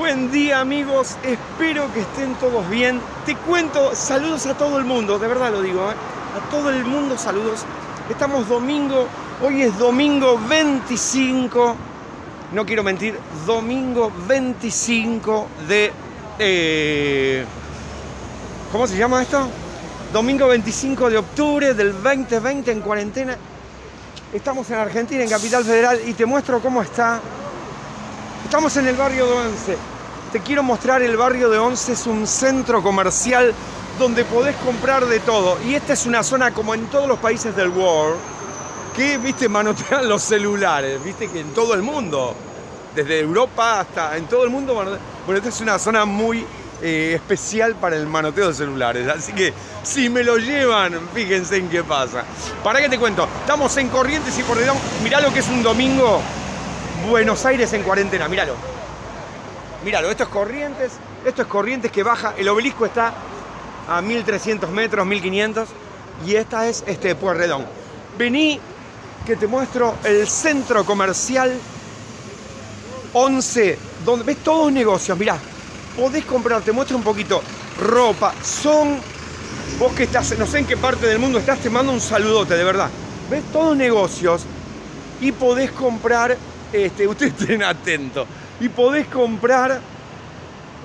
Buen día amigos, espero que estén todos bien. Te cuento, saludos a todo el mundo, de verdad lo digo, ¿eh? a todo el mundo saludos. Estamos domingo, hoy es domingo 25, no quiero mentir, domingo 25 de... Eh, ¿Cómo se llama esto? Domingo 25 de octubre del 2020 en cuarentena. Estamos en Argentina, en Capital Federal, y te muestro cómo está Estamos en el barrio de Once. Te quiero mostrar el barrio de Once, es un centro comercial donde podés comprar de todo. Y esta es una zona como en todos los países del world, que, viste, manotean los celulares, viste, que en todo el mundo, desde Europa hasta en todo el mundo, bueno, esta es una zona muy eh, especial para el manoteo de celulares. Así que si me lo llevan, fíjense en qué pasa. ¿Para qué te cuento? Estamos en Corrientes y Porredón. Mirá lo que es un domingo Buenos Aires en cuarentena, míralo. Míralo, esto es Corrientes, esto es Corrientes que baja, el obelisco está a 1300 metros, 1500 y esta es este Puerredón. Vení que te muestro el centro comercial 11, donde ves todos negocios, mirá, podés comprar, te muestro un poquito, ropa, son, vos que estás, no sé en qué parte del mundo estás, te mando un saludote, de verdad. Ves todos negocios y podés comprar este, ustedes estén atentos. Y podés comprar.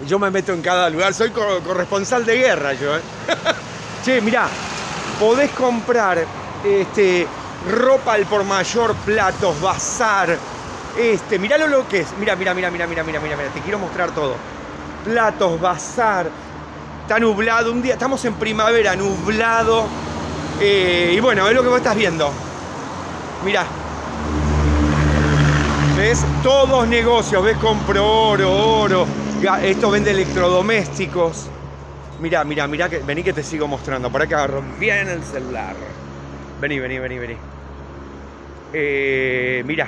Yo me meto en cada lugar, soy corresponsal de guerra yo. ¿eh? che, mirá, podés comprar este, ropa al por mayor, platos, bazar. Este, miralo lo que es. Mira, mira, mira, mira, mira, mira, mira, mira, te quiero mostrar todo. Platos, bazar. Está nublado un día, estamos en primavera, nublado. Eh, y bueno, es lo que vos estás viendo. Mirá, ¿Ves? Todos negocios, ¿ves? Compro oro, oro. Esto vende electrodomésticos. Mira, mira, mira, que, vení que te sigo mostrando. Para que agarro bien el celular. Vení, vení, vení, vení. Eh, mira.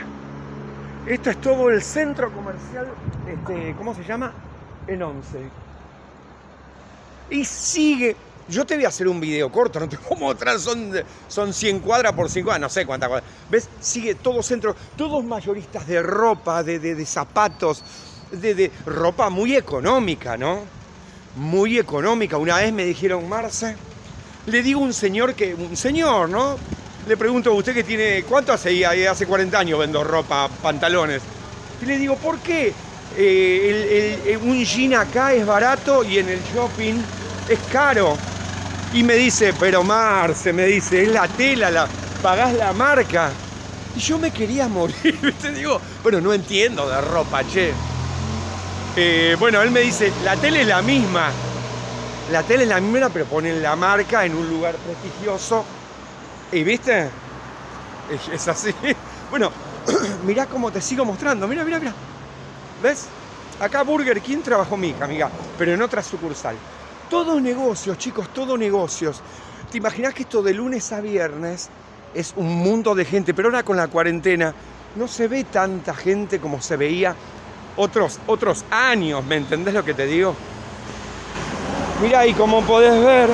Esto es todo el centro comercial, este, ¿cómo se llama? En 11. Y sigue yo te voy a hacer un video corto, no te puedo mostrar, son, son 100 cuadras por 5 cuadras, no sé cuántas cuadras. ¿Ves? Sigue todo centro, todos mayoristas de ropa, de, de, zapatos, de, de, ropa muy económica, ¿no? Muy económica. Una vez me dijeron, Marce, le digo a un señor que, un señor, ¿no? Le pregunto a usted que tiene, ¿cuánto hace? Hace 40 años vendo ropa, pantalones. Y le digo, ¿por qué eh, un jean acá es barato y en el shopping es caro? Y me dice, pero Marce, me dice, es la tela, la, pagás la marca. Y yo me quería morir, te digo, bueno, no entiendo de ropa, che. Eh, bueno, él me dice, la tela es la misma. La tela es la misma, pero ponen la marca en un lugar prestigioso. ¿Y viste? Es, así. Bueno, mirá cómo te sigo mostrando. Mira, mira, mira. ¿Ves? Acá Burger King trabajó mi hija, amiga, pero en otra sucursal. Todos negocios, chicos, todos negocios. ¿Te imaginas que esto de lunes a viernes es un mundo de gente? Pero ahora con la cuarentena no se ve tanta gente como se veía otros, otros años, ¿me entendés lo que te digo? Mira, y como podés ver,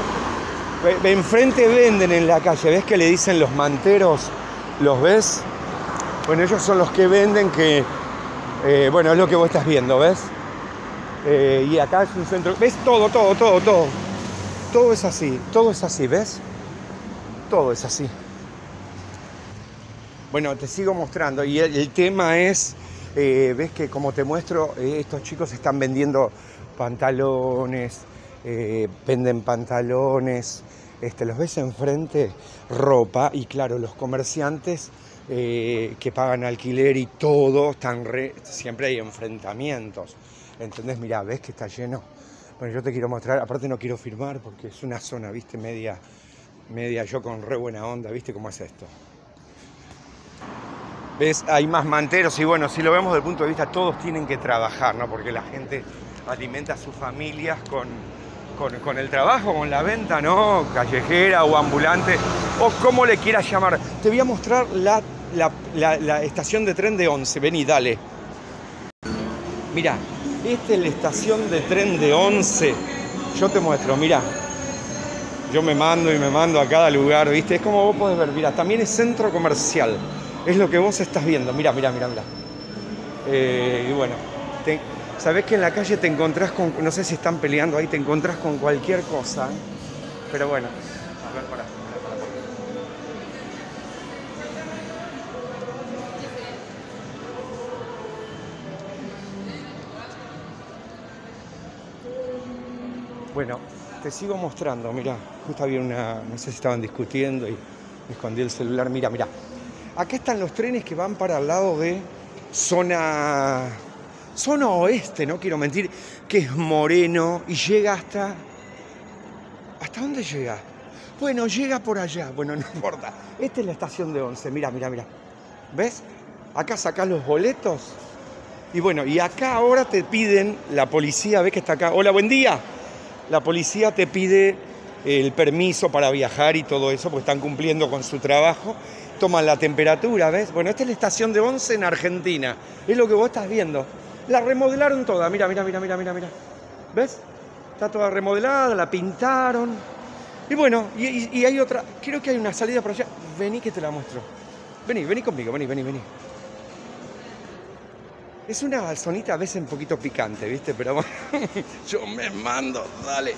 enfrente venden en la calle, ¿ves que le dicen los manteros? ¿Los ves? Bueno, ellos son los que venden que, eh, bueno, es lo que vos estás viendo, ¿ves? Eh, y acá es un centro. ¿Ves? Todo, todo, todo, todo. Todo es así, todo es así, ¿ves? Todo es así. Bueno, te sigo mostrando. Y el, tema es, eh, ves que como te muestro, eh, estos chicos están vendiendo pantalones, venden pantalones, este, los ves enfrente, ropa, y claro, los comerciantes que pagan alquiler y todo, están siempre hay enfrentamientos. ¿Entendés? Mirá, ves que está lleno. Bueno, yo te quiero mostrar, aparte no quiero firmar porque es una zona, viste, media, media yo con re buena onda, viste cómo es esto. ¿Ves? Hay más manteros y bueno, si lo vemos desde el punto de vista, todos tienen que trabajar, ¿no? Porque la gente alimenta a sus familias con, con, el trabajo, con la venta, ¿no? Callejera o ambulante, o como le quieras llamar. Te voy a mostrar la, la, la estación de tren de Once. Vení, dale. Mira, esta es la estación de tren de 11. Yo te muestro, mira. Yo me mando y me mando a cada lugar, ¿viste? Es como vos podés ver, mira, también es centro comercial. Es lo que vos estás viendo. Mira, mira, mira, mira. Eh, y bueno, Sabés que en la calle te encontrás con, no sé si están peleando ahí, te encontrás con cualquier cosa. Pero bueno, a ver, para. Bueno, te sigo mostrando, mira, justo había una, no sé si estaban discutiendo y me escondí el celular, mira, mira. Acá están los trenes que van para el lado de zona, zona oeste, no quiero mentir, que es moreno y llega hasta... ¿Hasta dónde llega? Bueno, llega por allá, bueno, no importa. Esta es la estación de 11, mira, mira, mira. ¿Ves? Acá sacás los boletos. Y bueno, y acá ahora te piden, la policía, ¿ves que está acá? Hola, buen día la policía te pide el permiso para viajar y todo eso, porque están cumpliendo con su trabajo. Toman la temperatura, ¿ves? Bueno, esta es la estación de Once en Argentina. Es lo que vos estás viendo. La remodelaron toda. Mira, mira, mira, mira, mira, mira. ¿Ves? Está toda remodelada, la pintaron. Y bueno, y, hay otra. Creo que hay una salida por allá. Vení que te la muestro. Vení, vení conmigo, vení, vení, vení. Es una sonita a veces un poquito picante, ¿viste? Pero bueno, yo me mando, dale.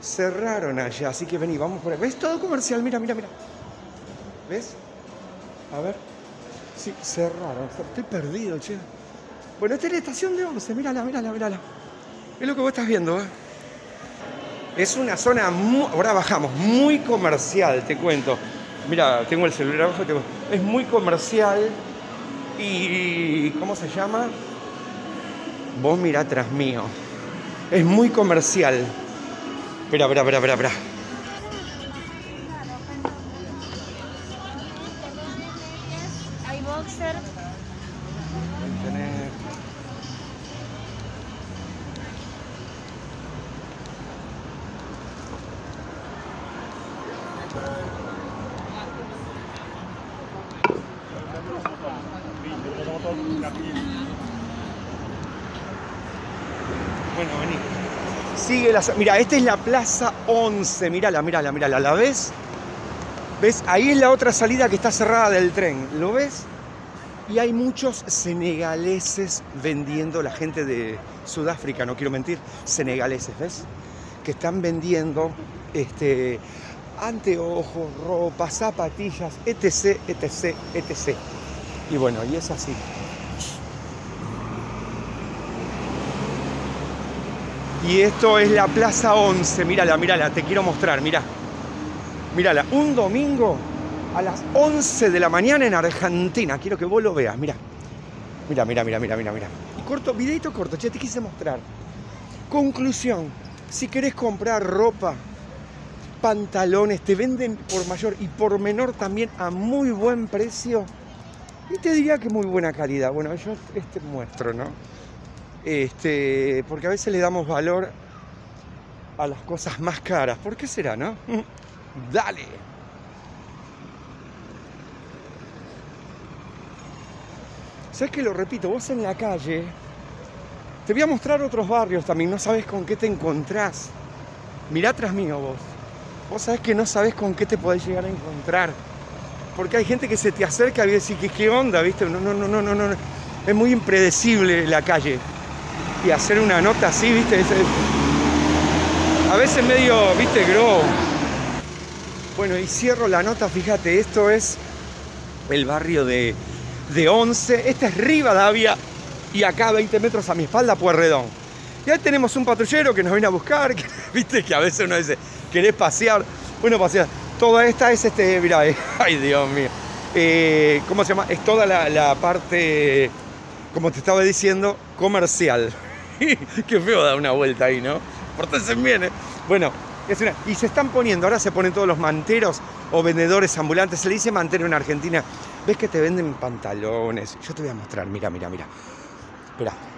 Cerraron allá, así que vení, vamos por ahí. ¿Ves todo comercial? Mira, mira, mira. ¿Ves? A ver. Sí, cerraron. Estoy perdido, che. Bueno, esta es la estación de 11. Mírala, mírala, mírala. Es lo que vos estás viendo, ¿eh? Es una zona, muy, ahora bajamos, muy comercial, te cuento. Mira, tengo el celular abajo, es muy comercial y ¿cómo se llama? Vos mirá atrás mío. Es muy comercial. Espera, espera, espera, espera, Bueno, vení. Sigue la. Mira, esta es la Plaza 11. Mírala, mírala, mírala. ¿La ves? ¿Ves? Ahí es la otra salida que está cerrada del tren. ¿Lo ves? Y hay muchos senegaleses vendiendo, la gente de Sudáfrica, no quiero mentir, senegaleses, ¿ves? Que están vendiendo este, anteojos, ropa, zapatillas, etc, etc, etc. Y bueno, y es así. Y esto es la Plaza 11. Mírala, mírala, te quiero mostrar, mira. Mírala, un domingo a las 11 de la mañana en Argentina. Quiero que vos lo veas, mira. Mira, mira, mira, mira, mira, mira. Y corto, videito corto, ya te quise mostrar. Conclusión, si querés comprar ropa, pantalones, te venden por mayor y por menor también a muy buen precio. Y te diría que muy buena calidad. Bueno, yo este muestro, ¿no? Este, porque a veces le damos valor a las cosas más caras. ¿Por qué será, no? Dale. ¿Sabes que lo repito? Vos en la calle, te voy a mostrar otros barrios también, no sabes con qué te encontrás. Mirá atrás mío vos. Vos sabés que no sabés con qué te podés llegar a encontrar. Porque hay gente que se te acerca y dice, ¿qué, qué onda? ¿Viste? No, no, no, no, no, no. Es muy impredecible la calle y hacer una nota así, ¿viste? a veces medio, ¿viste? Grow. Bueno, y cierro la nota, fíjate, esto es el barrio de, de Once, esta es Rivadavia y acá a 20 metros a mi espalda Puerredón. Y ahí tenemos un patrullero que nos viene a buscar, viste que a veces uno dice, ¿querés pasear? Bueno, pasear. Toda esta es este, mira, ay Dios mío. Eh, ¿Cómo se llama? Es toda la, parte, como te estaba diciendo, comercial. Qué feo dar una vuelta ahí, ¿no? Portense bien, ¿eh? Bueno, es una... y se están poniendo, ahora se ponen todos los manteros o vendedores ambulantes. Se le dice mantero en Argentina. ¿Ves que te venden pantalones? Yo te voy a mostrar, mira, mira, mira. Espera.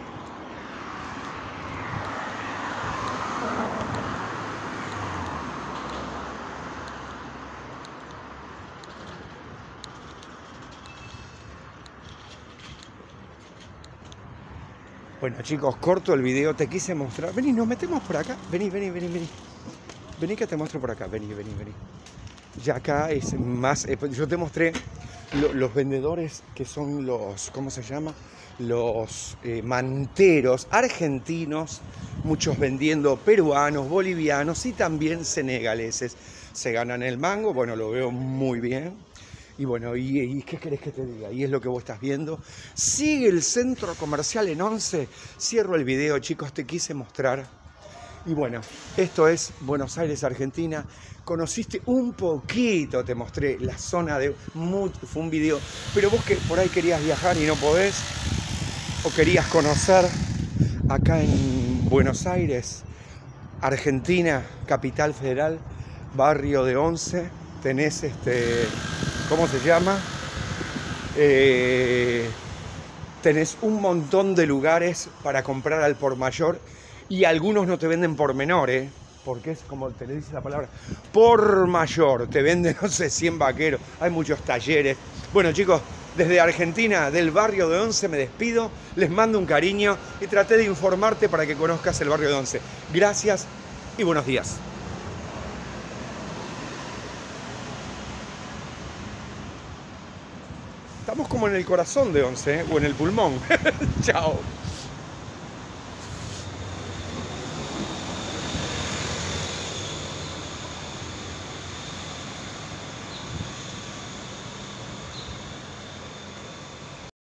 Bueno chicos, corto el video, te quise mostrar. Vení, nos metemos por acá. Vení, vení, vení, vení. Vení que te muestro por acá. Vení, vení, vení. Ya acá es más. Eh, yo te mostré los vendedores que son los. ¿Cómo se llama? los eh, manteros argentinos, muchos vendiendo peruanos, bolivianos y también senegaleses. Se ganan el mango, bueno, lo veo muy bien. Y bueno, y, qué querés que te diga? Y es lo que vos estás viendo. Sigue el centro comercial en 11. Cierro el video, chicos, te quise mostrar. Y bueno, esto es Buenos Aires, Argentina. Conociste un poquito, te mostré la zona de... Fue un video, pero vos que por ahí querías viajar y no podés, o querías conocer acá en Buenos Aires, Argentina, capital federal, barrio de Once, tenés este ¿cómo se llama? Eh, tenés un montón de lugares para comprar al por mayor y algunos no te venden por menor, ¿eh? Porque es como te le dice la palabra, por mayor, te venden, no sé, 100 vaqueros, hay muchos talleres. Bueno chicos, desde Argentina, del barrio de Once, me despido, les mando un cariño y traté de informarte para que conozcas el barrio de Once. Gracias y buenos días. Estamos como en el corazón de Once, ¿eh? o en el pulmón. Chao.